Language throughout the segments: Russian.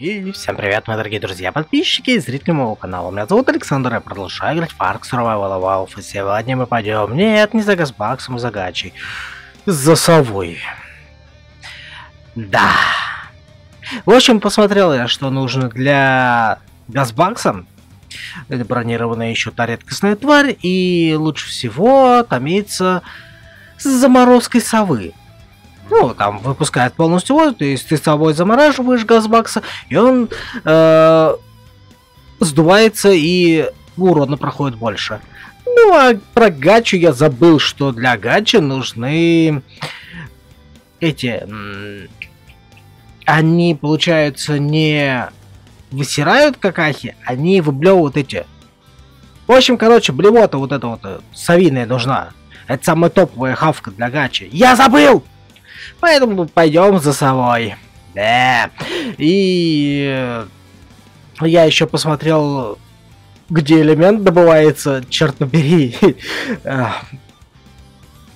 И всем привет, мои дорогие друзья, подписчики и зрители моего канала. Меня зовут Александр, я продолжаю играть в Ark Survival Evolve. И сегодня мы пойдем, нет, не за Газбаксом, а за Гачей. За совой. Да. В общем, посмотрел я, что нужно для Газбакса. Это бронированная еще та редкостная тварь, и лучше всего томится с заморозкой совы ну, там, выпускает полностью воздух, то есть ты с собой замораживаешь газбакса, и он э, сдувается и урона проходит больше. Ну, а про гачу я забыл, что для гачи нужны эти... Они, получается, не высирают какахи, они выблевывают эти... В общем, короче, блемота вот эта вот э, совиная нужна. Это самая топовая хавка для гачи. Я забыл! Поэтому пойдем за совой. Да. И э, я еще посмотрел, где элемент добывается, черт побери.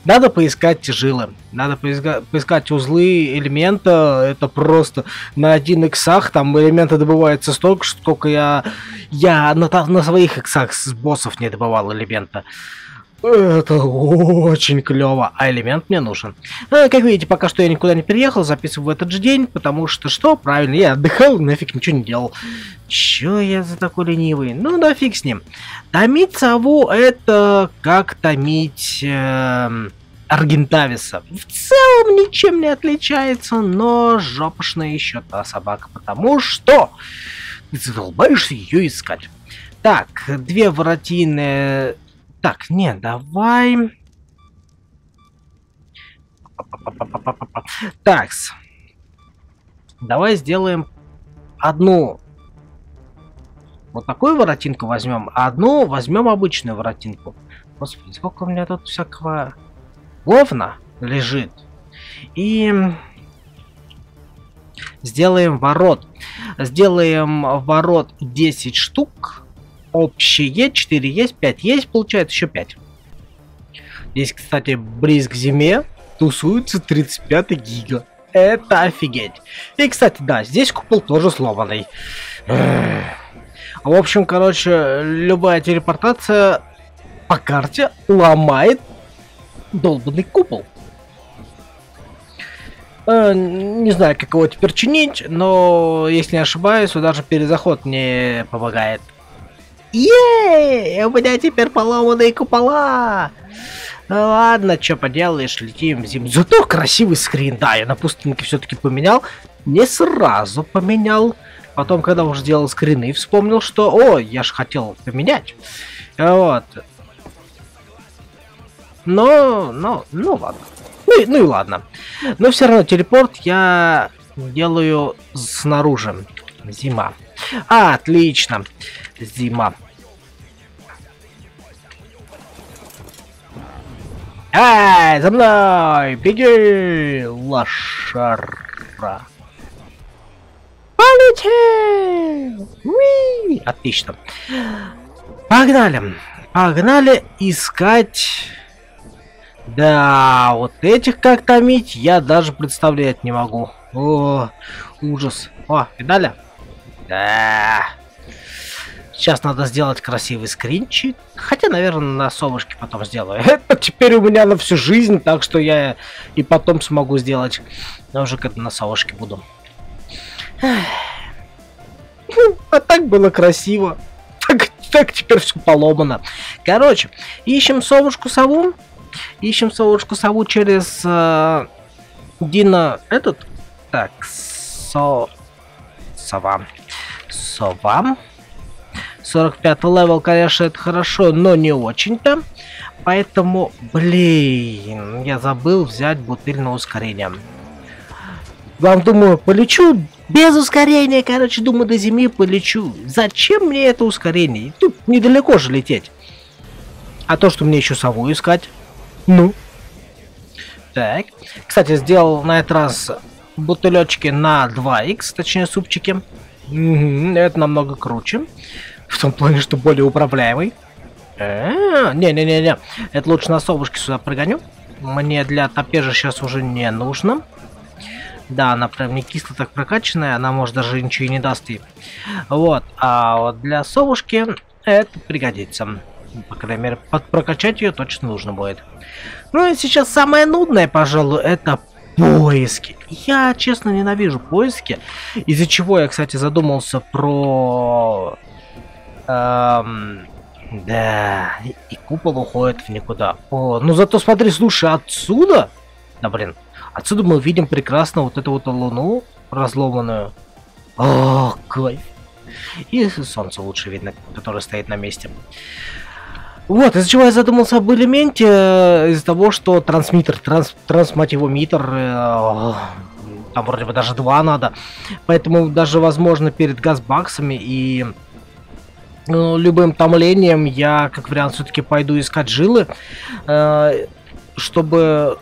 Надо поискать тяжилы. Надо поиска поискать узлы элемента. Это просто на один иксах. Там элементы добываются столько, сколько я, я на, на своих иксах с боссов не добывал элемента. Это очень клево, а элемент мне нужен. А, как видите, пока что я никуда не переехал, записываю в этот же день, потому что что? Правильно, я отдыхал, нафиг ничего не делал. Чё я за такой ленивый? Ну, нафиг с ним. Томить сову это как томить... Э, Аргентависа. В целом ничем не отличается, но жопошная еще та собака, потому что ты задолбаешься ее искать. Так, две воротины так, не, давай... Такс. Давай сделаем одну вот такую воротинку возьмем, а одну возьмем обычную воротинку. Господи, сколько у меня тут всякого говна лежит. И сделаем ворот. Сделаем ворот 10 штук общие, 4 есть, 5 есть, получается еще 5. Здесь, кстати, близ к зиме тусуется 35 гига. Это офигеть. И, кстати, да, здесь купол тоже сломанный. В общем, короче, любая телепортация по карте ломает долбанный купол. Э, не знаю, как его теперь чинить, но, если не ошибаюсь, даже перезаход не помогает. Еее, у меня теперь поломанные купола. Ну ладно, что поделаешь, летим в зиму. Зато красивый скрин, да, я на пустынке все-таки поменял. Не сразу поменял. Потом, когда уже делал скрины, вспомнил, что, о, я же хотел поменять. Вот. Но, но, ну ладно. Ну, ну и ладно. Но все равно телепорт я делаю снаружи. Зима. А, отлично. Зима. Эй, за мной! Беги, лошара! Полетел! Уи! Отлично. Погнали. Погнали искать... Да, вот этих как томить я даже представлять не могу. О, ужас. О, видали? Да. Сейчас надо сделать красивый скринчик. Хотя, наверное, на совушке потом сделаю. Это теперь у меня на всю жизнь, так что я и потом смогу сделать. Но уже как на совушке буду. А так было красиво. Так, так теперь все поломано. Короче, ищем совушку сову. Ищем совушку сову через э, Дина этот. Так, со... Сова. Сова. 45 level, конечно, это хорошо, но не очень-то. Поэтому, блин, я забыл взять бутыль на ускорение. Вам, думаю, полечу без ускорения, короче, думаю, до зимы полечу. Зачем мне это ускорение? Тут недалеко же лететь. А то, что мне еще сову искать? Ну? Так. Кстати, сделал на этот раз бутылечки на 2х, точнее супчики. Угу, это намного круче. В том плане, что более управляемый. А, не-не-не-не. Это лучше на совушке сюда прогоню. Мне для топежа сейчас уже не нужно. Да, она прям не кисло так прокачанная, она может даже ничего и не даст ей. Вот, а вот для совушки это пригодится. По крайней мере, прокачать ее точно нужно будет. Ну и сейчас самое нудное, пожалуй, это поиски. Я, честно, ненавижу поиски. Из-за чего я, кстати, задумался про... Эм, да, и купол уходит в никуда. О, ну зато смотри, слушай, отсюда... Да, блин. Отсюда мы видим прекрасно вот эту вот луну разломанную. О, кайф. И солнце лучше видно, которое стоит на месте. Вот, из-за чего я задумался об элементе, э, из-за того, что трансмиттер, транс, трансмотивометр, э, там вроде бы даже два надо, поэтому даже, возможно, перед газбаксами и любым томлением я, как вариант, все-таки пойду искать жилы, э, чтобы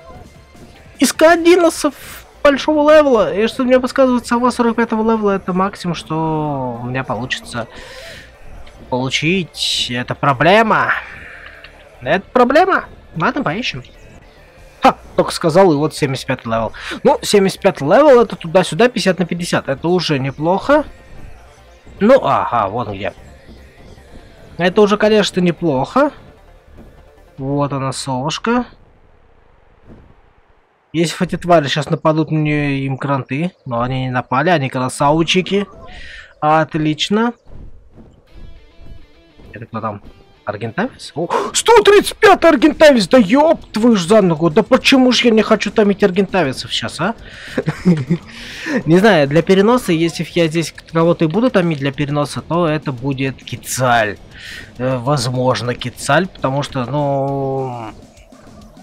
искать диносов большого левела, и что мне подсказывает сова 45 левела, это максимум, что у меня получится получить. Это проблема. Это проблема. Ладно, поищем. Ха, только сказал, и вот 75 level. Ну, 75 level, это туда-сюда 50 на 50. Это уже неплохо. Ну, ага, вот где. Это уже, конечно, неплохо. Вот она, совушка. Если эти твари сейчас нападут на нее им кранты, но они не напали, они красавчики. Отлично. Это кто там? Аргентавец? О, 135 аргентавец! Да ёб твою ж за ногу! Да почему ж я не хочу томить аргентавицев сейчас, а? Не знаю, для переноса, если я здесь кого-то и буду томить для переноса, то это будет Кицаль. Э, возможно, Кицаль, потому что, ну...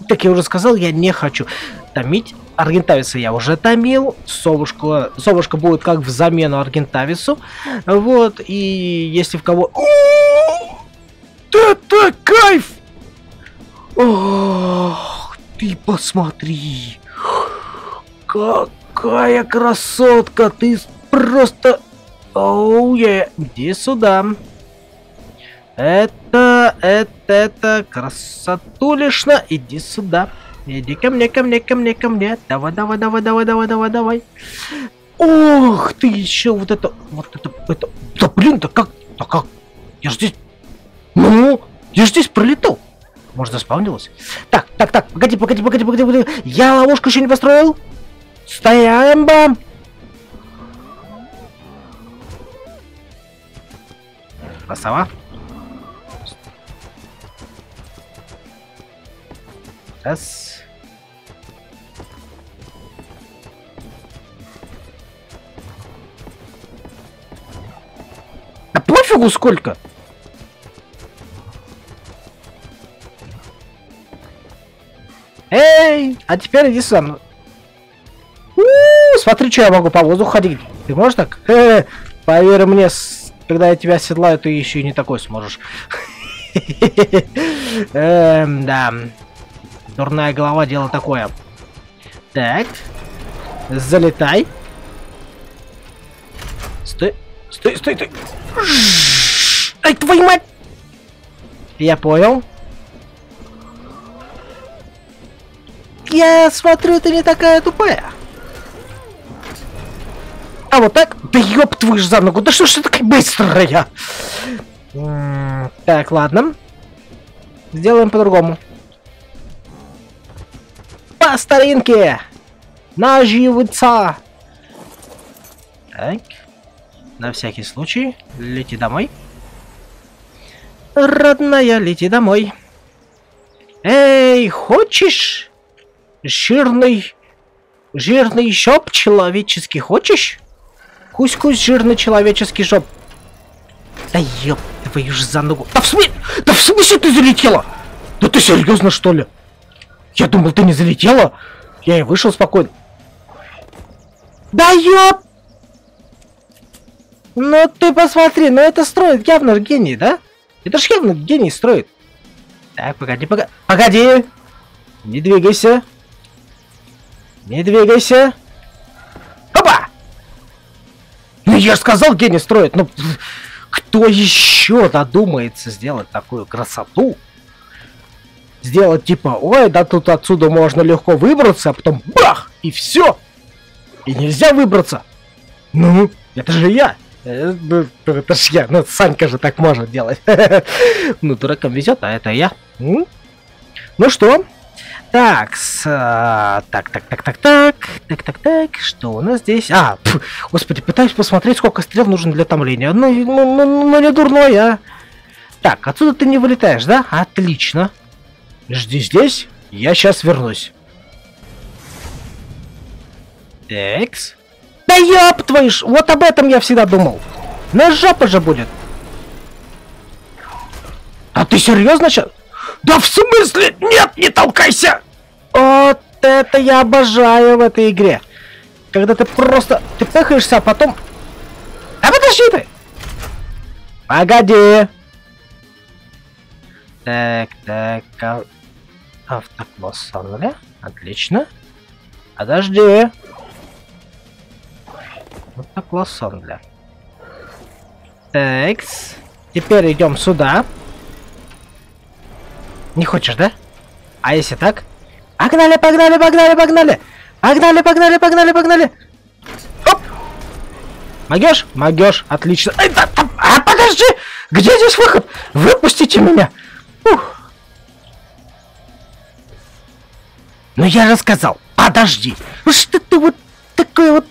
Как я уже сказал, я не хочу томить Аргентависа я уже томил, совушка, совушка будет как в замену Аргентавису, вот, и если в кого... Это кайф! Ох, ты посмотри! Какая красотка! Ты просто... Оу, я... Иди сюда. Это, это, это красотулишно. Иди сюда. Иди ко мне, ко мне, ко мне, ко мне. Давай, давай, давай, давай, давай, давай, давай. Ох, ты еще вот это, вот это, это. Да блин, да как, да как? Я ж здесь, ну, я ж здесь пролетал. Может, заспавнилось? Так, так, так, погоди, погоди, погоди, погоди, погоди. Я ловушку еще не построил. Стоям, бам. Красава. Раз. пофигу сколько. Эй, а теперь иди сам. У -у -у, смотри, что я могу по воздуху ходить. Ты можешь так? Э -э, поверь мне, когда я тебя седлаю, ты еще и не такой сможешь. Эм, да. Дурная голова, дело такое. Так. Залетай. Стой. Стой, стой, стой. Ай, твою мать! Я понял. Я смотрю, ты не такая тупая. А вот так? Да ёб твою ж за ногу, да что ж ты такая быстрая? так, ладно. Сделаем по-другому. По старинке! Наживаться! Так. На всякий случай, лети домой. Родная, лети домой. Эй, хочешь? Жирный... Жирный жоп человеческий хочешь? Кусь-кусь жирный человеческий жоп. Да ёб твою ж за ногу. Да в смысле? Да в смысле ты залетела? Да ты серьезно что ли? Я думал, ты не залетела. Я и вышел спокойно. Да ёб ну ты посмотри, ну это строит явно гений, да? Это ж явно гений строит. Так, погоди, погоди. Погоди! Не двигайся. Не двигайся. Опа! Ну я же сказал, гений строит. Ну кто еще додумается сделать такую красоту? Сделать типа, ой, да тут отсюда можно легко выбраться, а потом бах! И все! И нельзя выбраться. Ну, это же я. Э, ну, это ж я. Ну, Санька же так может делать. Ну, дуракам везет, а это я. Ну что? Так, а, так, так, так, так, так, так, так, так, что у нас здесь? А, пф, господи, пытаюсь посмотреть, сколько стрел нужно для томления. Ну, ну, ну, ну не дурной, а. Так, отсюда ты не вылетаешь, да? Отлично. Жди здесь, я сейчас вернусь. Экс. Да ёб твою ж, вот об этом я всегда думал. На жопа же будет. А ты серьезно сейчас? Да в смысле? Нет, не толкайся! Вот это я обожаю в этой игре. Когда ты просто... Ты пыхаешься, а потом... А подожди ты! Погоди! Так, так, а... автокласс Отлично. Подожди. Автокласс Англя. Такс. Теперь идем сюда. Не хочешь, да? А если так? Погнали, погнали, погнали, погнали! Погнали, погнали, погнали, погнали! Оп! Могешь? Могешь, отлично. Ай, да, да, а, подожди! Где здесь выход? Выпустите меня! Ух. Ну я же сказал, подожди! Ну что ты вот такой вот...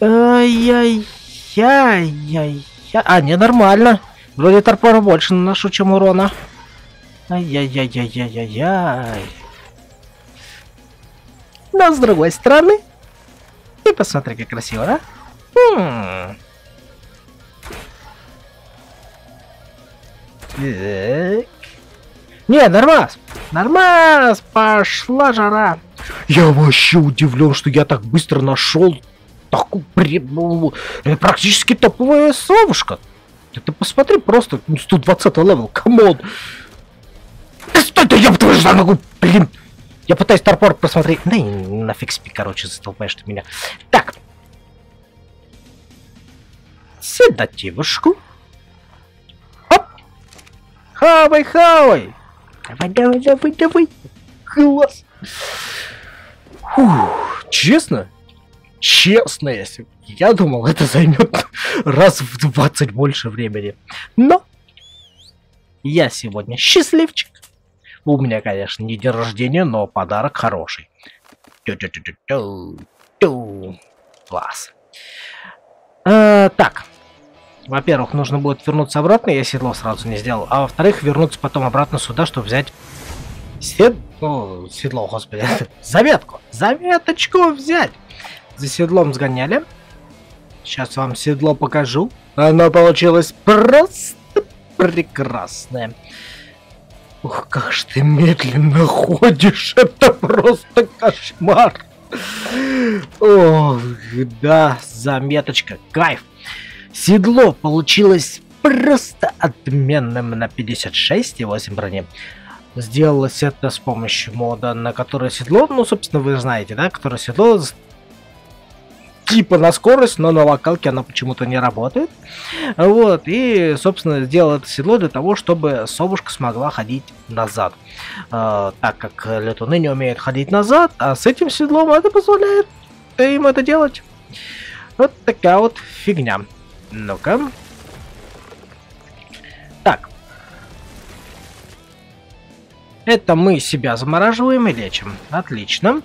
Ай-яй-яй-яй-яй... А, не, нормально. Вроде торпора больше наношу, чем урона. Ай-яй-яй-яй-яй-яй. Но с другой стороны... Ты посмотри, как красиво, а? Хм. Не, нормас. Нормас. Пошла жара. Я вообще удивлен, что я так быстро нашел такую. Ну, практически топовая совушка. Ты, посмотри, просто 120 level, come on. Да ёб твою за ногу, блин! Я пытаюсь torpor посмотреть. Да и нафиг спи, короче, задолбаешь ты меня. Так. Седативушку. Оп! Хавай, хавай! Давай, давай, давай, давай! Класс! Фух, честно? Честно, если я думал, это займет раз в 20 больше времени. Но я сегодня счастливчик. У меня, конечно, не день рождения, но подарок хороший. Класс. Э, так. Во-первых, нужно будет вернуться обратно, я седло сразу не сделал. А во-вторых, вернуться потом обратно сюда, чтобы взять сед... О, седло, господи. Заметку. Заметочку взять. За седлом сгоняли. Сейчас вам седло покажу. Оно получилось просто прекрасное. Ух, как ж ты медленно ходишь, это просто кошмар. Ох, да, заметочка, кайф. Седло получилось просто отменным на 56,8 брони. Сделалось это с помощью мода, на которое седло, ну, собственно, вы знаете, да, которое седло типа на скорость, но на локалке она почему-то не работает. Вот, и, собственно, сделал это седло для того, чтобы совушка смогла ходить назад. Э, так как летуны не умеют ходить назад, а с этим седлом это позволяет им это делать. Вот такая вот фигня. Ну-ка. Так. Это мы себя замораживаем и лечим. Отлично.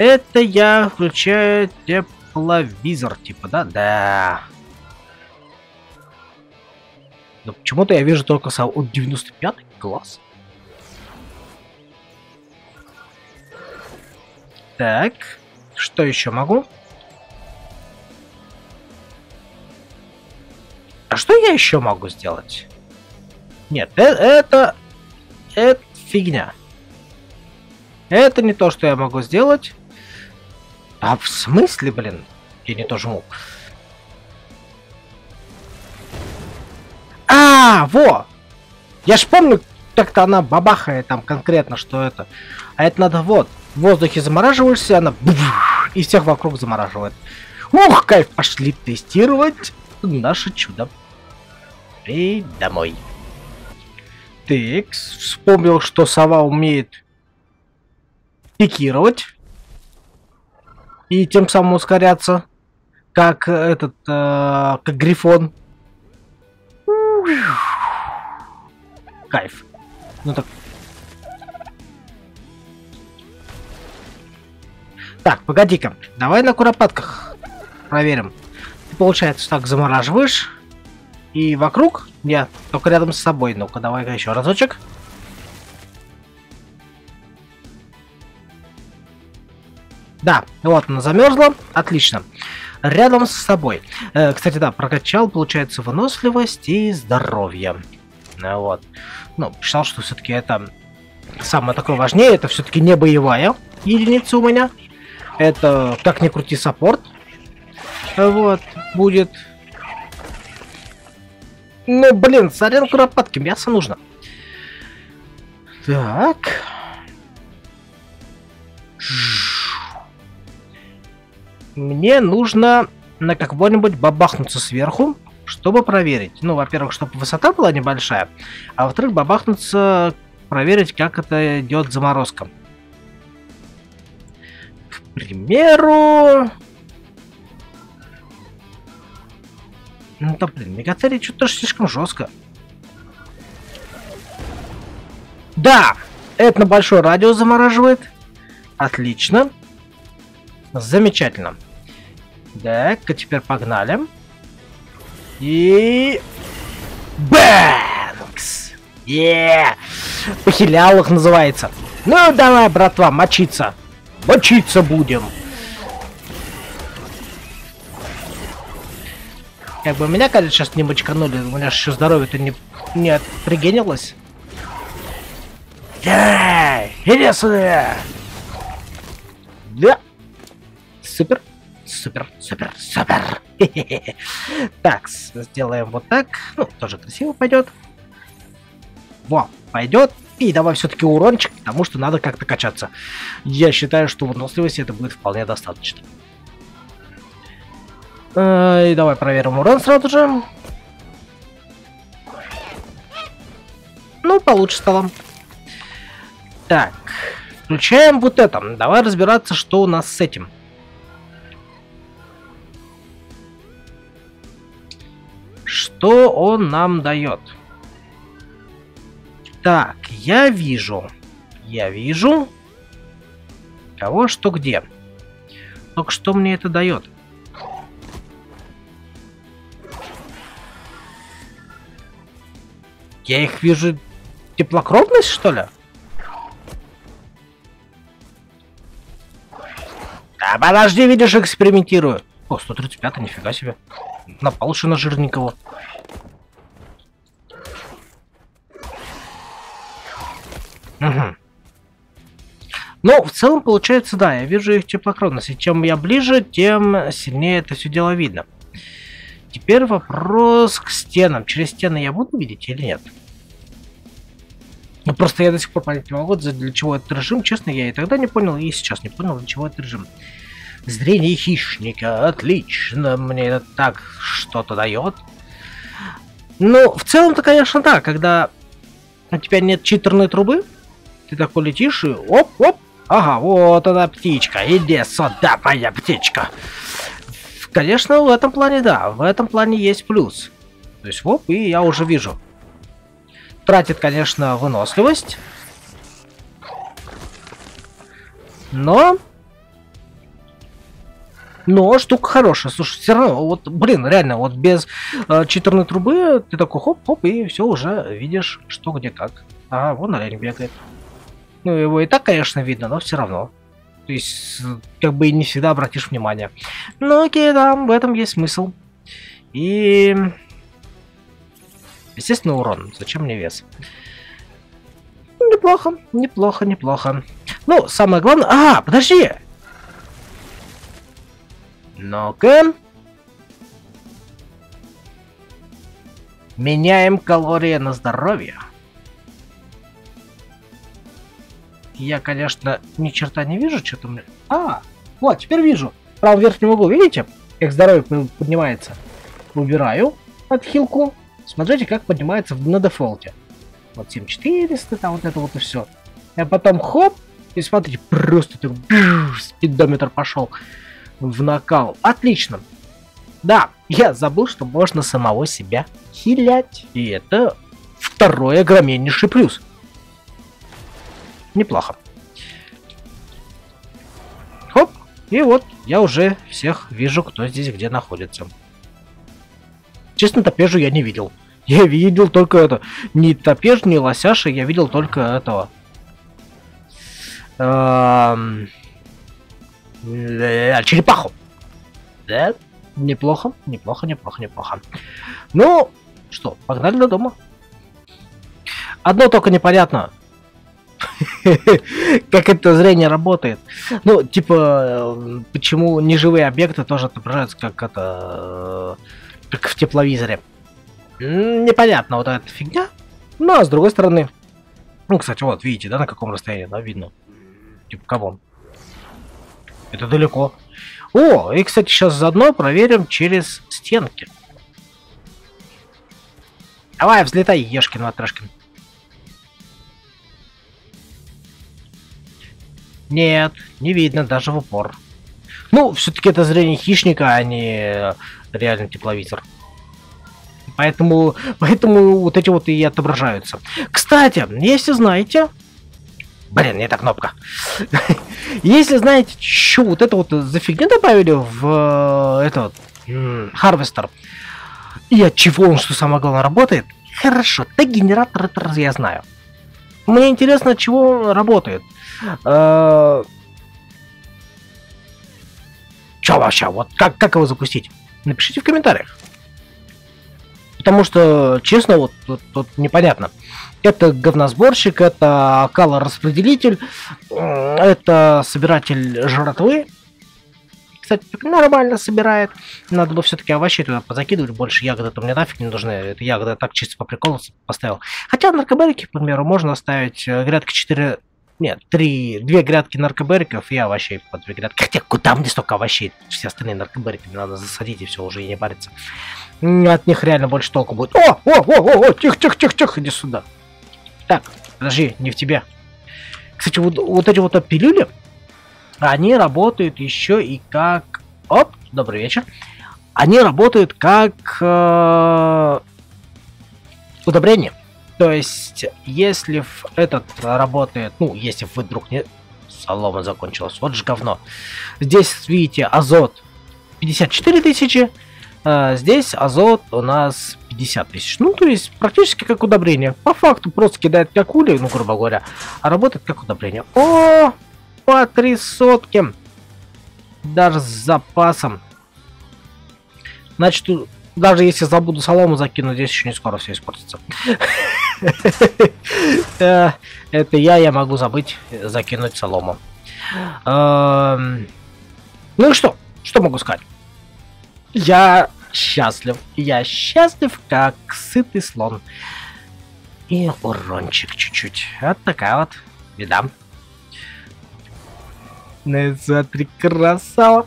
Это я включаю тепловизор, типа, да? Да. Но почему-то я вижу только от 95 глаз. Так, что еще могу? А что я еще могу сделать? Нет, э это... Это фигня. Это не то, что я могу сделать. А в смысле, блин? Я не то жму. А, во! Я ж помню, как-то она бабахает там конкретно, что это. А это надо вот. В воздухе замораживаешься, она и всех вокруг замораживает. Ух, кайф, пошли тестировать наше чудо. И домой. Текс, вспомнил, что сова умеет пикировать. И тем самым ускоряться. Как этот, э, как грифон. Кайф. Ну так. Так, погоди-ка. Давай на куропатках проверим. Ты, получается, так замораживаешь. И вокруг? Нет, только рядом с собой. Ну-ка, давай-ка еще разочек. Да, вот она замерзла. Отлично. Рядом с собой. Э, кстати, да, прокачал, получается, выносливость и здоровье. Э, вот. Ну, считал, что все-таки это самое такое важнее. Это все-таки не боевая единица у меня. Это, как ни крути, саппорт. Э, вот, будет. Ну, блин, сорян куропатки, мясо нужно. Так. Мне нужно на кого-нибудь бабахнуться сверху, чтобы проверить. Ну, во-первых, чтобы высота была небольшая, а во-вторых, бабахнуться, проверить, как это идет заморозка. К примеру... Ну да блин, мегацелий что-то слишком жестко. Да! Это на большой радиус замораживает. Отлично. Замечательно. Так, а теперь погнали. И... Бэнкс! Еее! Похилялых называется. Ну, давай, братва, мочиться. Мочиться будем. Как бы меня, конечно, сейчас не мочканули, у меня еще здоровье-то не, не пригенилось. Эй, иди сюда! Супер, супер, супер, супер! Так, сделаем вот так. Ну, тоже красиво пойдет. Во, пойдет. И давай все-таки урончик, потому что надо как-то качаться. Я считаю, что выносливости это будет вполне достаточно. И давай проверим урон сразу же. Ну, получше стало. Так, включаем вот это. Давай разбираться, что у нас с этим. Что он нам дает? Так, я вижу. Я вижу. Кого, что, где. Только что мне это дает? Я их вижу... Теплокровность, что ли? Да подожди, видишь, экспериментирую. О, 135, нифига себе. Напал еще на жирненького. Угу. Ну, в целом, получается, да, я вижу их теплокровность. И чем я ближе, тем сильнее это все дело видно. Теперь вопрос к стенам. Через стены я буду видеть или нет? Ну, просто я до сих пор понять не могу, для чего этот режим. Честно, я и тогда не понял, и сейчас не понял, для чего этот режим. Зрение хищника, отлично, мне это так что-то дает. Ну, в целом-то, конечно, да, когда у тебя нет читерной трубы, ты такой летишь и оп-оп, ага, вот она птичка, иди сюда, моя птичка. Конечно, в этом плане да, в этом плане есть плюс. То есть, оп, и я уже вижу. Тратит, конечно, выносливость. Но... Но штука хорошая. Слушай, все равно, вот, блин, реально, вот без э, читерной трубы ты такой хоп-хоп, и все уже видишь, что где как. А, вон олень бегает. Ну, его и так, конечно, видно, но все равно. То есть, как бы и не всегда обратишь внимание. Ну, окей, да, в этом есть смысл. И... Естественно, урон. Зачем мне вес? Неплохо, неплохо, неплохо. Ну, самое главное... А, подожди! Ну-ка. Меняем калории на здоровье. Я, конечно, ни черта не вижу, что-то меня... А, вот, теперь вижу. В правом верхнем углу, видите? Как здоровье поднимается. Убираю отхилку. Смотрите, как поднимается на дефолте. Вот 7400, там вот это вот и все. А потом хоп, и смотрите, просто так спидометр пошел. В накал. Отлично. Да, я забыл, что можно самого себя хилять. И это второй огромнейший плюс. Неплохо. Хоп, и вот я уже всех вижу, кто здесь где находится. Честно, топежу я не видел. Я видел только это. Ни топеж, ни лосяша, я видел только этого. Эм... Черепаху. Да, неплохо, неплохо, неплохо, неплохо. Ну, что, погнали до дома. Одно только непонятно. как это зрение работает. Ну, типа, почему неживые объекты тоже отображаются как это... как в тепловизоре. Непонятно вот эта фигня. Ну, а с другой стороны... Ну, кстати, вот, видите, да, на каком расстоянии, да, видно? Типа, кого? Это далеко. О, и, кстати, сейчас заодно проверим через стенки. Давай, взлетай, Ешкин Матрешкин. Нет, не видно даже в упор. Ну, все-таки это зрение хищника, а не реальный тепловизор. Поэтому, поэтому вот эти вот и отображаются. Кстати, если знаете... Блин, не эта кнопка. если знаете, что вот это вот за фигня добавили в э, этот Харвестер, и от чего он, что самое главное, работает, хорошо, да генератор это я знаю. Мне интересно, от чего он работает. Э, Че вообще? Вот как, как его запустить? Напишите в комментариях. Потому что, честно, вот тут, тут непонятно. Это говносборщик, это колор-распределитель, это собиратель жратвы. Кстати, нормально собирает. Надо бы все-таки овощей туда позакидывать, больше ягоды-то мне нафиг не нужны. Это ягоды так чисто по приколу поставил. Хотя наркобарики, к примеру, можно оставить э, грядки 4 нет, три, две грядки наркобериков и овощей по две грядки. Хотя куда мне столько овощей? Все остальные наркоберики надо засадить и все, уже и не париться. От них реально больше толку будет. О, о, о, о, о, тихо, тихо, тихо, тихо, иди сюда. Так, подожди, не в тебе. Кстати, вот, вот эти вот пилюли, они работают еще и как... Оп, добрый вечер. Они работают как э, удобрение. То есть, если этот работает, ну, если вы вдруг не... Солома закончилась, вот же говно. Здесь, видите, азот 54 тысячи, а здесь азот у нас 50 тысяч. Ну, то есть, практически как удобрение. По факту просто кидает как ули, ну, грубо говоря, а работает как удобрение. О, по три сотки. Даже с запасом. Значит, даже если забуду солому закинуть, здесь еще не скоро все испортится. Э, это я, я могу забыть закинуть солому. Эм, ну и что? Что могу сказать? Я счастлив. Я счастлив, как сытый слон. И урончик чуть-чуть. Вот такая вот беда. Ну, смотри, красава.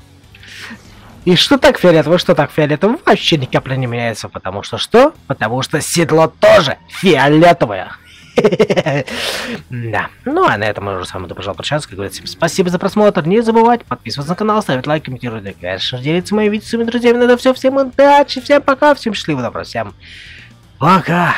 И что так фиолетово, что так фиолетово, вообще ни капли не меняется, потому что что? Потому что седло тоже фиолетовое. Да. Ну а на этом мы уже с вами добежал прощаться. Как говорится, всем спасибо за просмотр. Не забывайте подписываться на канал, ставить лайк, комментировать, конечно, делиться моими видео с своими друзьями. На это все. Всем удачи, всем пока, всем счастливо, добро, всем пока.